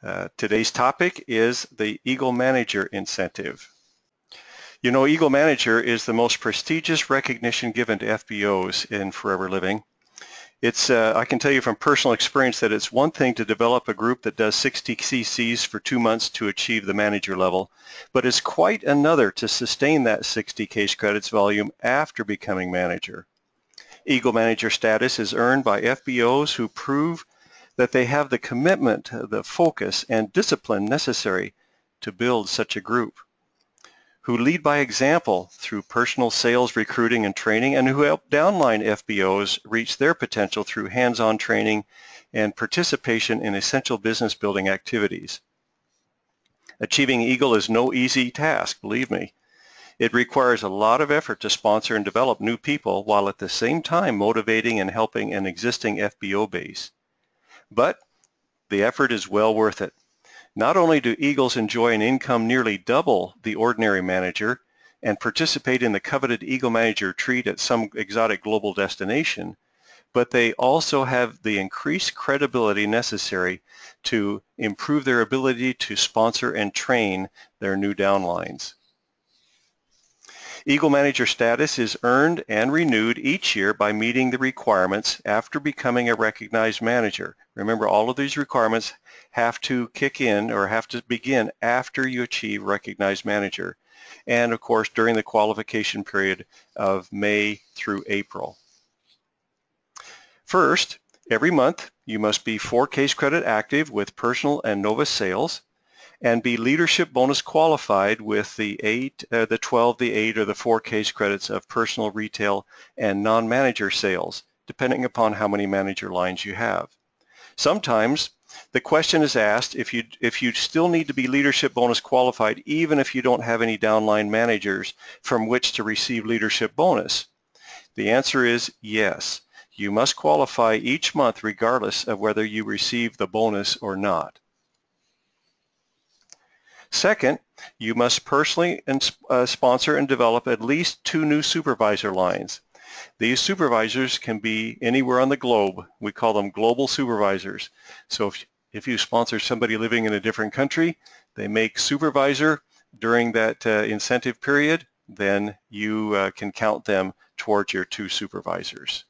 Uh, today's topic is the Eagle Manager Incentive. You know, Eagle Manager is the most prestigious recognition given to FBOs in Forever Living. It's, uh, I can tell you from personal experience that it's one thing to develop a group that does 60 CCs for two months to achieve the manager level, but it's quite another to sustain that 60 case credits volume after becoming manager. Eagle Manager status is earned by FBOs who prove that they have the commitment, the focus, and discipline necessary to build such a group, who lead by example through personal sales, recruiting, and training, and who help downline FBOs reach their potential through hands-on training and participation in essential business building activities. Achieving Eagle is no easy task, believe me. It requires a lot of effort to sponsor and develop new people while at the same time motivating and helping an existing FBO base. But the effort is well worth it. Not only do Eagles enjoy an income nearly double the ordinary manager and participate in the coveted Eagle Manager retreat at some exotic global destination, but they also have the increased credibility necessary to improve their ability to sponsor and train their new downlines. Eagle Manager status is earned and renewed each year by meeting the requirements after becoming a recognized manager. Remember, all of these requirements have to kick in or have to begin after you achieve recognized manager. And of course, during the qualification period of May through April. First, every month, you must be four case credit active with personal and Novus sales and be leadership bonus qualified with the 8, uh, the 12, the 8, or the 4 case credits of personal, retail, and non-manager sales, depending upon how many manager lines you have. Sometimes the question is asked if you, if you still need to be leadership bonus qualified even if you don't have any downline managers from which to receive leadership bonus. The answer is yes. You must qualify each month regardless of whether you receive the bonus or not. Second, you must personally uh, sponsor and develop at least two new supervisor lines. These supervisors can be anywhere on the globe. We call them global supervisors. So if, if you sponsor somebody living in a different country, they make supervisor during that uh, incentive period, then you uh, can count them towards your two supervisors.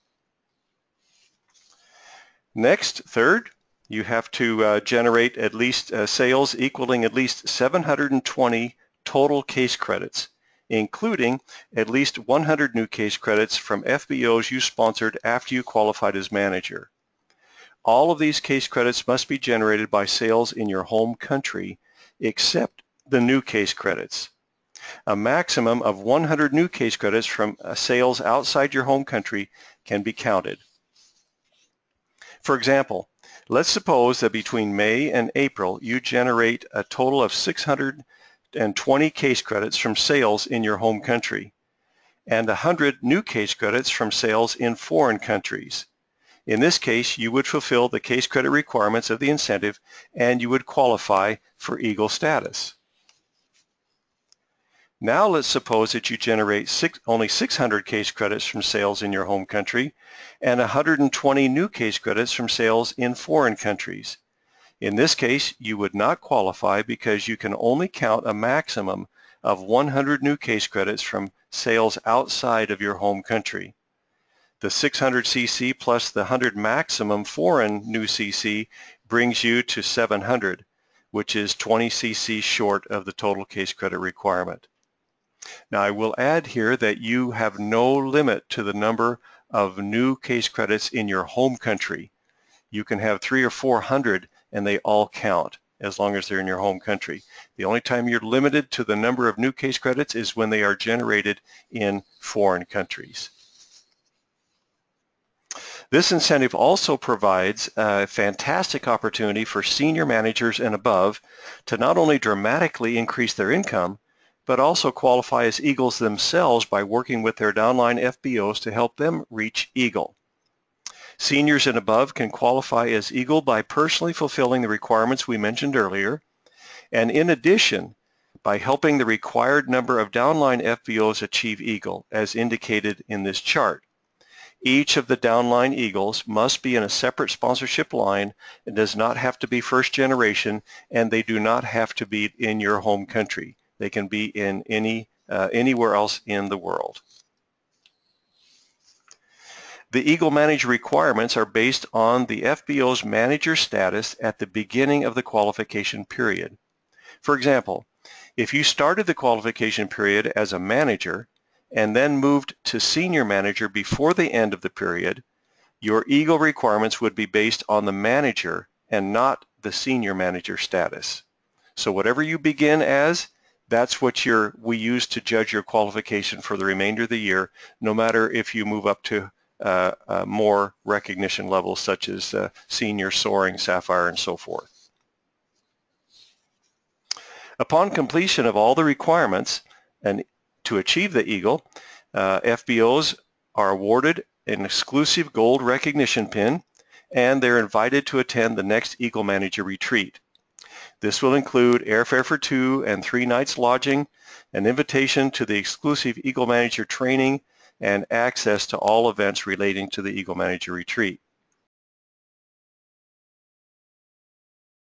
Next, third, you have to uh, generate at least uh, sales equaling at least 720 total case credits, including at least 100 new case credits from FBOs you sponsored after you qualified as manager. All of these case credits must be generated by sales in your home country, except the new case credits. A maximum of 100 new case credits from uh, sales outside your home country can be counted. For example, Let's suppose that between May and April, you generate a total of 620 case credits from sales in your home country and 100 new case credits from sales in foreign countries. In this case, you would fulfill the case credit requirements of the incentive and you would qualify for EAGLE status. Now let's suppose that you generate six, only 600 case credits from sales in your home country and 120 new case credits from sales in foreign countries. In this case, you would not qualify because you can only count a maximum of 100 new case credits from sales outside of your home country. The 600 cc plus the 100 maximum foreign new cc brings you to 700, which is 20 cc short of the total case credit requirement. Now I will add here that you have no limit to the number of new case credits in your home country. You can have three or four hundred and they all count as long as they're in your home country. The only time you're limited to the number of new case credits is when they are generated in foreign countries. This incentive also provides a fantastic opportunity for senior managers and above to not only dramatically increase their income, but also qualify as Eagles themselves by working with their downline FBOs to help them reach Eagle. Seniors and above can qualify as Eagle by personally fulfilling the requirements we mentioned earlier, and in addition, by helping the required number of downline FBOs achieve Eagle, as indicated in this chart. Each of the downline Eagles must be in a separate sponsorship line and does not have to be first generation and they do not have to be in your home country. They can be in any uh, anywhere else in the world. The Eagle Manager requirements are based on the FBO's manager status at the beginning of the qualification period. For example, if you started the qualification period as a manager and then moved to senior manager before the end of the period, your Eagle requirements would be based on the manager and not the senior manager status. So whatever you begin as, that's what we use to judge your qualification for the remainder of the year, no matter if you move up to uh, uh, more recognition levels such as uh, senior, soaring, sapphire, and so forth. Upon completion of all the requirements and to achieve the EAGLE, uh, FBOs are awarded an exclusive gold recognition pin and they're invited to attend the next Eagle Manager retreat. This will include airfare for two and three nights lodging, an invitation to the exclusive Eagle Manager training, and access to all events relating to the Eagle Manager Retreat.